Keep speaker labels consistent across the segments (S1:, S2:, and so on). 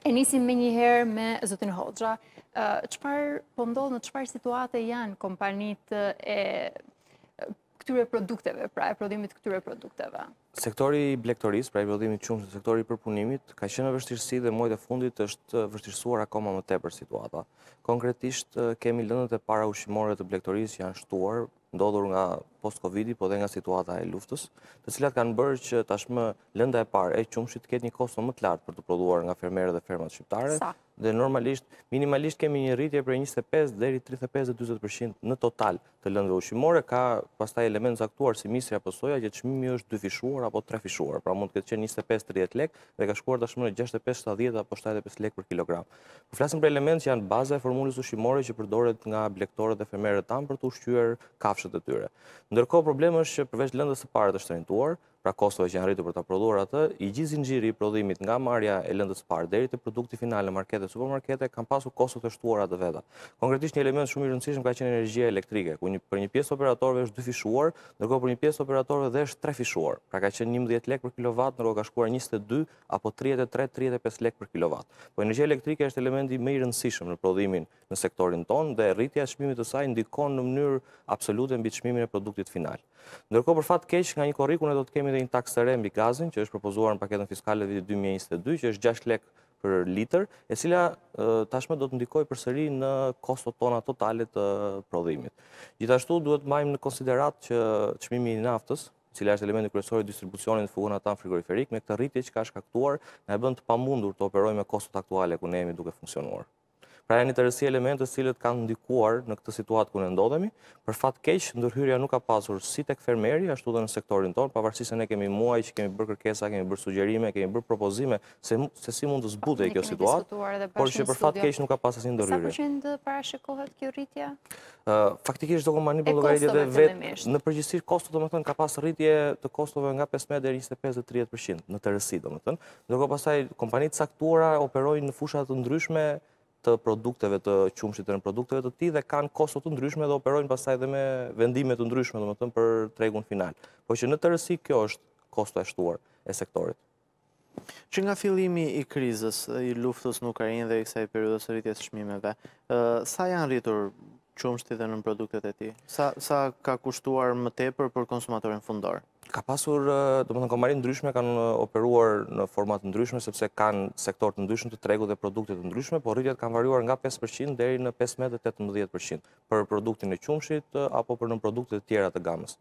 S1: E nisim menjëherë me zotin Hoxha. Çfarë po ndodh, në çfarë situate janë kompanitë e këtyre produkteve, pra e prodhimit të këtyre produkteve?
S2: Sektori i blegtorisë, pra i prodhimit të qumështit, sektori i përpunimit, ka qenë në vështirësi dhe muajt e fundit është vështirësuar akoma më tepër situata. Konkretisht, kemi lëndët e para ushqimore të blegtorisë që janë shtuar, ndodhur nga post-Covid-i, po dhe nga situata e luftës, të cilat kanë bërë që tashmë lënda e parë e qumshit të ketë një kosto më të lartë për t'u prodhuar nga fermerët dhe fermat shqiptare, dhe normalisht, minimalisht kemi një rritje prej 25 deri 35-40% në total të lëndëve ushqimore, ka pastaj elementë të caktuar si misri apo soja, që çmimi është dyfishuar apo trefishuar, pra mund të ketë qenë 25-30 lekë, dhe ka shkuar tashmë në 65-70 apo 75 lekë për kilogram. Po flasim për elementë që janë baza e formulës ushqimore që përdoret nga blegtorët dhe fermerët tanë për të ushqyer kafshët e tyre. Ndërkohë problemi është që përveç lëndës së parë të shtrenjtuar, pra kostove që janë rritur për ta prodhuar atë, i gjithë zinxhiri i prodhimit nga marrja e lëndës së parë deri te produkti final në markete dhe supermarkete kanë pasur kosto të shtuara të veta. Konkretisht një element shumë i rëndësishëm ka qenë energjia elektrike, ku një, për një pjesë operatorëve është dyfishuar, ndërkohë për një pjesë operatorëve dhe është trefishuar. Pra ka qenë 11 lekë për kilovat, ndërkohë ka shkuar 22 apo tridhjetë e tre, tridhjetë e pesë lekë për kilovat. Po energjia elektrike është elementi më i rëndësishëm në prodhimin në sektorin tonë dhe rritja e çmimit të saj ndikon në mënyrë absolute mbi çmimin e produktit final. Ndërkohë për fat të keq nga një korriku ne do të kemi dhe një taksë të re mbi gazin që është propozuar në paketën fiskale të vitit dy mijë e njëzet e dy që është gjashtë lekë për litër, e cila tashmë do të ndikojë përsëri në kostot tona totale të prodhimit. Gjithashtu duhet të mbajmë në konsideratë që çmimi i naftës cila është elementi kryesor i distribucionit te furgonat tanë frigoriferikë, me këtë rritje që ka shkaktuar, na e bën të pamundur të operojmë me kostot aktuale ku ne jemi duke funksionuar. Pra janë një tërësi elementesh të cilët kanë ndikuar në këtë situatë ku ne ndodhemi, për fat të keq, ndërhyrje nuk ka pasur si tek fermeri, ashtu dhe në sektorin tonë, pavarësisht se ne kemi muaj që kemi bërë kërkesa, kemi bërë sugjerime, kemi bërë propozime se si mund të zbutej kjo situatë, por që për fat të keq nuk ka pasë asnjë ndërhyrje.
S1: Sa përqind parashikohet kjo rritje?
S2: Faktikisht, çdo kompani përllogarit dhe vetë, në përgjithësi kostot, domethënë, ka pasë rritje të kostove nga 15 deri 25 dhe 30% në tërësi, domethënë. Ndërkohë pastaj, kompani të caktuara operojnë në fusha të ndryshme të produkteve të qumshit, të nënprodukteve të tij dhe kanë kosto të ndryshme dhe operojnë pastaj dhe me vendime të ndryshme, domethënë, për tregun final. Po që në tërësi, kjo është kosto e shtuar e sektorit.
S3: Që nga fillimi i krizës, i luftës në Ukrajinë dhe i kësaj periudhë së rritjes së çmimeve, sa janë rritur qumështi dhe nënproduktet e tij? Sa ka kushtuar më tepër për konsumatorin fundor?
S2: Ka pasur, domethënë kompani të ndryshme kanë operuar në forma të ndryshme sepse kanë sektorë të ndryshëm të tregut dhe produkte të ndryshme, por rritjet kanë variuar nga 5% deri në 15 18% për produktin e qumshit apo për nënproduktet e tjera të gamës.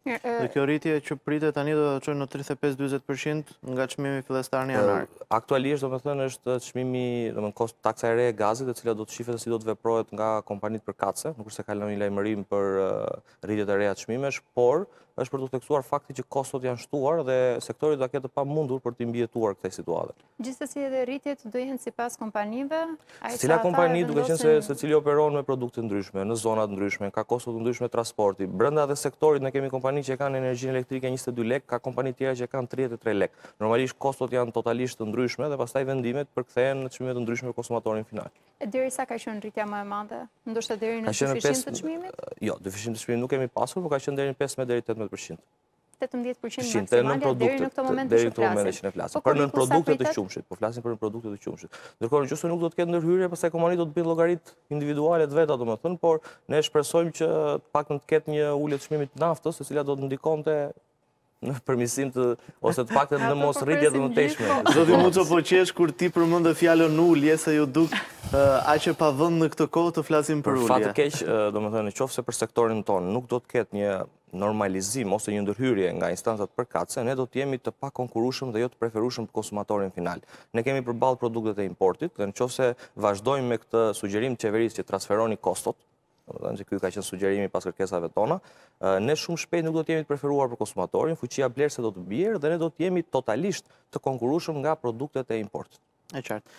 S3: Dhe kjo rritje që pritet tani do të çojë në 35-20% nga çmimi fillestar një janar.
S2: Aktualisht domethënë është çmimi, domethënë kosto taksa e re e gazit, e cila do të shifet se si do të veprohet nga kompanitë përkatëse, nuk është se kalon një lajmërim për rritje të reja çmimesh, por është për t'u theksuar fakti që kostot janë shtuar dhe sektori do ta ketë të pamundur për t'i mbijetuar kësaj
S1: situate. Gjithsesi edhe rritjet do jenë sipas kompanive?
S2: Ai sa tha edhe vendosin... Secila kompani duke qenë se secili operon me produkte të ndryshme, në zona të ndryshme, ka kosto të ndryshme transporti. Brenda edhe sektorit ne kemi kompani që e kanë energjinë elektrike 22 lekë, ka kompani të tjera që e kanë 33 lekë. Normalisht kostot janë totalisht të ndryshme dhe pastaj vendimet përkthehen në çmime të ndryshme për konsumatorin final.
S1: E deri sa ka qenë rritja më e madhe? Ndoshta deri në dyfishim të çmimit?
S2: Jo, dyfishim të çmimit nuk kemi pasur, por ka qenë deri në 15 deri 18%.
S1: 18% maksimale deri në këtë moment që
S2: flasim. Po për nënproduktet e qumshit, po flasim për nënproduktet e qumshit. Ndërkohë nëse nuk do të ketë ndërhyrje, pastaj kompanitë do të bëjnë llogaritë individuale të veta, domethënë, por ne shpresojmë që të paktën të ketë një ulje të çmimit të naftës, e cila do të ndikonte në përmisim të ose të paktën në mos rritje të mëtejshme.
S3: Zoti Muço po qesh kur ti përmende fjalën ulje se iu duk aq e pavend në këtë kohë të flasim për ulje.
S2: Për fat të keq, domethënë, në qoftë se për sektorin tonë nuk do të ketë një normalizim ose një ndërhyrje nga instancat përkatëse, ne do të jemi të pakonkurueshëm dhe jo të preferueshëm për konsumatorin final. Ne kemi përballë produktet e importit dhe në qoftë se vazhdojmë me këtë sugjerim të qeverisë që transferoni kostot, domethënë që ky ka qenë sugjerimi pas kërkesave tona, ne shumë shpejt nuk do të jemi të preferuar për konsumatorin, fuqia blerëse do të bjerë dhe ne do të jemi totalisht të konkurueshëm nga produktet e importit.
S3: E qartë.